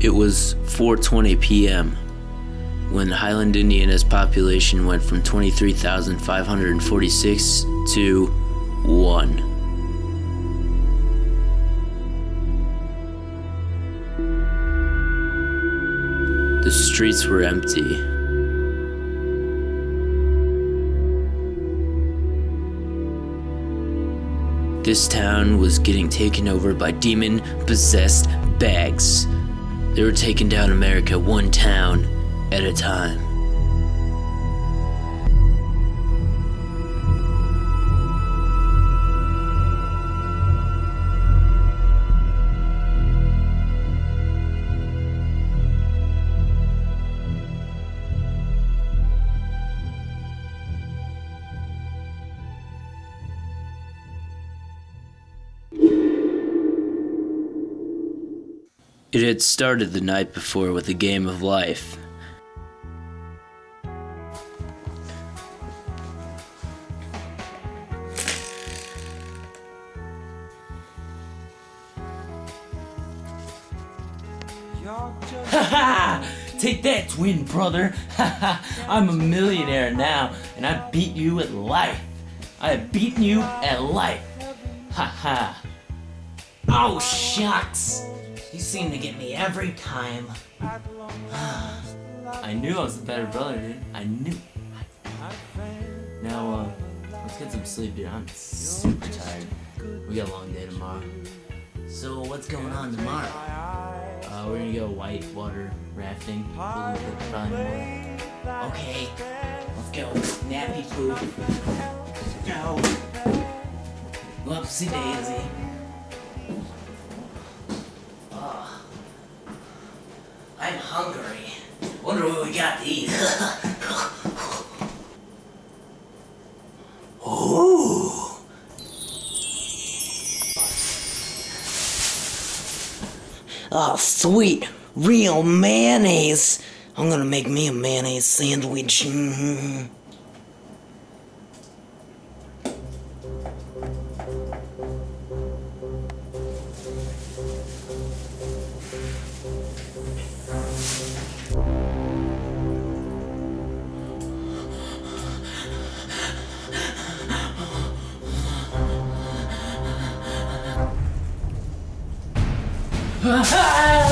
It was 4:20 p.m. when Highland, Indiana's population went from 23,546 to 1. The streets were empty. This town was getting taken over by demon possessed bags. They were taking down America one town at a time. It had started the night before with a game of life. Take that, twin brother. I'm a millionaire now, and I beat you at life. I have beaten you at life. Ha ha. Oh, shucks. You seem to get me every time. I knew I was the better brother, dude. I knew. Now, uh, let's get some sleep, dude. I'm super tired. We got a long day tomorrow. So, what's going on tomorrow? Uh, we're gonna go whitewater rafting. A little bit probably more. Okay, let's go. Nappy poop. Go. Whoopsie daisy. Ugh. I'm hungry. Wonder what we got to eat. Oh, sweet, real mayonnaise. I'm gonna make me a mayonnaise sandwich. Mhm. Ha.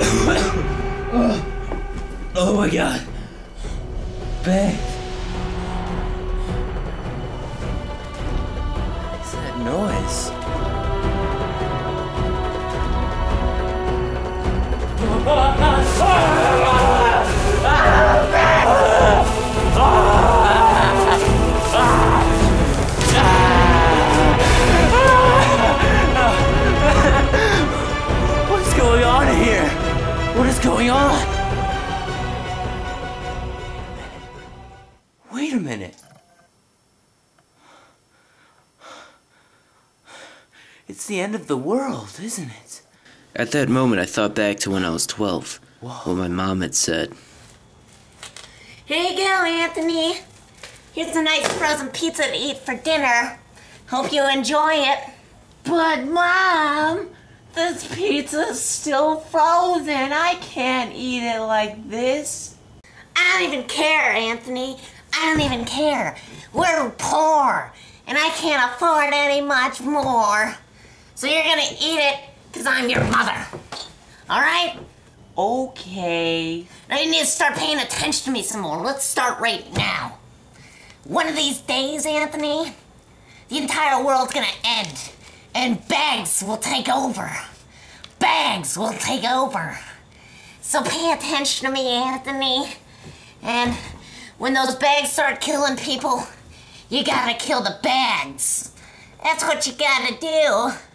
Oh my god. Bang. What's that noise? Wait a minute. It's the end of the world, isn't it? At that moment, I thought back to when I was 12, what my mom had said. Here you go, Anthony. Here's a nice frozen pizza to eat for dinner. Hope you enjoy it. But mom, this pizza's still frozen. I can't eat it like this. I don't even care, Anthony. I don't even care. We're poor, and I can't afford any much more. So you're gonna eat it because I'm your mother. All right? Okay. Now you need to start paying attention to me some more. Let's start right now. One of these days, Anthony, the entire world's gonna end, and bags will take over. Bags will take over. So pay attention to me, Anthony. And when those bags start killing people, you gotta kill the bags. That's what you gotta do.